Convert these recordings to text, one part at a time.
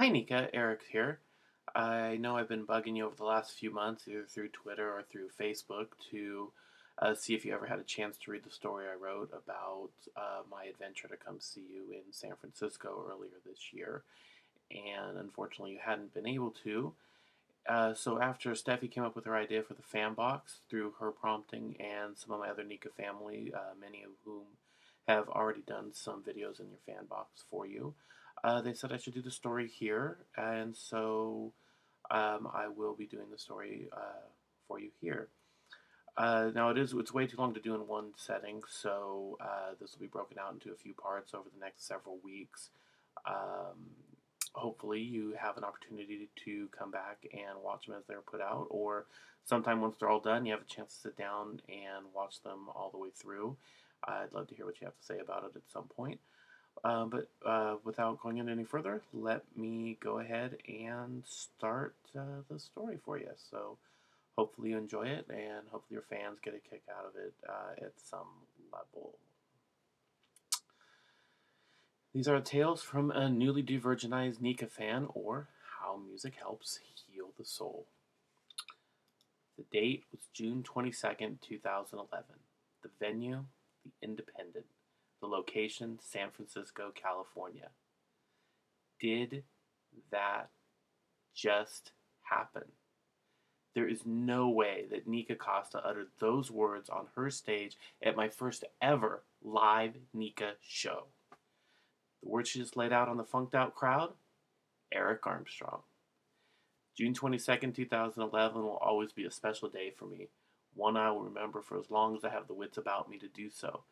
Hi, Nikka. Eric here. I know I've been bugging you over the last few months, either through Twitter or through Facebook, to uh, see if you ever had a chance to read the story I wrote about uh, my adventure to come see you in San Francisco earlier this year. And unfortunately, you hadn't been able to. Uh, so after Steffi came up with her idea for the fan box through her prompting and some of my other Nikka family, uh, many of whom have already done some videos in your fan box for you, uh, they said I should do the story here, and so um, I will be doing the story uh, for you here. Uh, now it is it's way too long to do in one setting, so uh, this will be broken out into a few parts over the next several weeks. Um, hopefully, you have an opportunity to come back and watch them as they're put out, or sometime once they're all done, you have a chance to sit down and watch them all the way through. I'd love to hear what you have to say about it at some point. Uh, but uh, without going into any further, let me go ahead and start uh, the story for you. So hopefully you enjoy it, and hopefully your fans get a kick out of it uh, at some level. These are tales from a newly de-virginized Nikka fan, or How Music Helps Heal the Soul. The date was June 22nd, 2011. The venue, The Independent. The location, San Francisco, California. Did that just happen? There is no way that Nikka Costa uttered those words on her stage at my first ever live Nikka show. The words she just laid out on the funked out crowd Eric Armstrong. June 22nd, 2011 will always be a special day for me, one I will remember for as long as I have the wits about me to do so.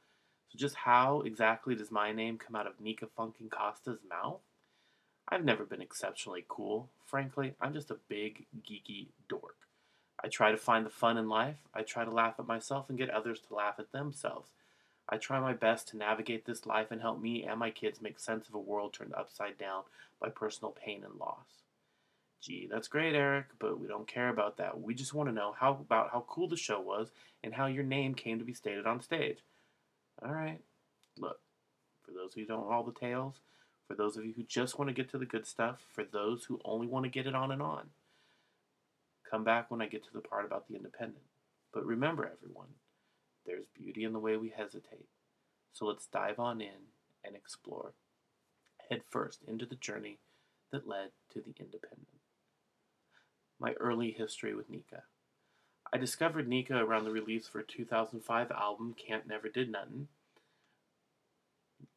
So, just how exactly does my name come out of Nikka Funkin' Costa's mouth? I've never been exceptionally cool. Frankly, I'm just a big, geeky dork. I try to find the fun in life. I try to laugh at myself and get others to laugh at themselves. I try my best to navigate this life and help me and my kids make sense of a world turned upside down by personal pain and loss. Gee, that's great, Eric, but we don't care about that. We just want to know how about how cool the show was and how your name came to be stated on stage. All right. Look, for those of you who don't know all the tales, for those of you who just want to get to the good stuff, for those who only want to get it on and on, come back when I get to the part about the independent. But remember, everyone, there's beauty in the way we hesitate. So let's dive on in and explore head first into the journey that led to the independent. My early history with Nikka. I discovered Nikka around the release of her 2005 album Can't Never Did Nothin'.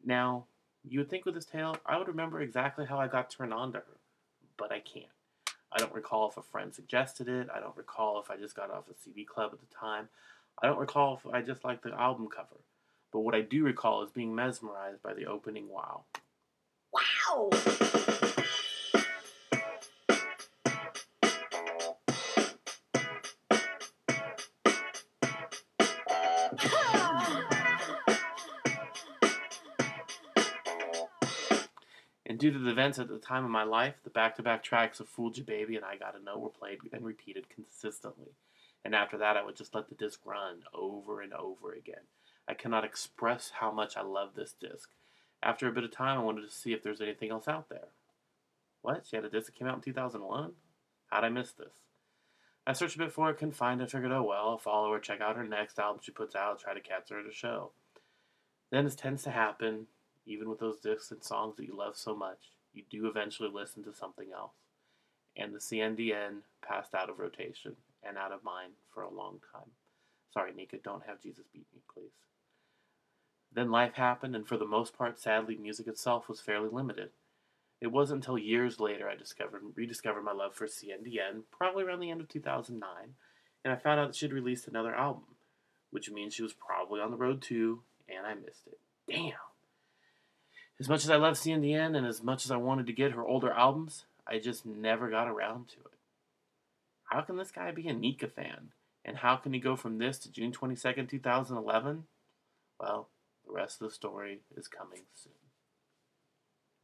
Now, you would think with this tale, I would remember exactly how I got turned on to her, but I can't. I don't recall if a friend suggested it. I don't recall if I just got off a CD club at the time. I don't recall if I just liked the album cover. But what I do recall is being mesmerized by the opening wow. Wow! Due to the events at the time of my life, the back to back tracks of Fooled You Baby and I Gotta Know were played and repeated consistently. And after that, I would just let the disc run over and over again. I cannot express how much I love this disc. After a bit of time, I wanted to see if there's anything else out there. What? She had a disc that came out in 2001? How'd I miss this? I searched a bit for it, couldn't find it, figured, oh well, I'll follow her, check out her next album she puts out, try to catch her at a show. Then, as tends to happen, even with those discs and songs that you love so much, you do eventually listen to something else. And the CNDN passed out of rotation and out of mind for a long time. Sorry, Nikka, don't have Jesus beat me, please. Then life happened, and for the most part, sadly, music itself was fairly limited. It wasn't until years later I discovered rediscovered my love for CNDN, probably around the end of 2009, and I found out that she'd released another album, which means she was probably on the road too, and I missed it. Damn. As much as I love CNDN and as much as I wanted to get her older albums, I just never got around to it. How can this guy be a Nikka fan? And how can he go from this to June 22nd, 2011? Well, the rest of the story is coming soon.